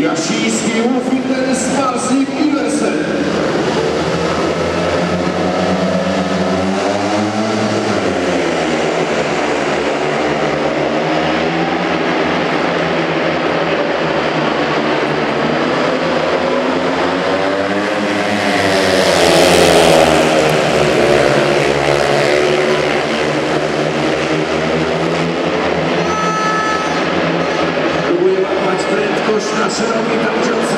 Jasiński, Łufin, Spasnik, Iwer, Szeroki tam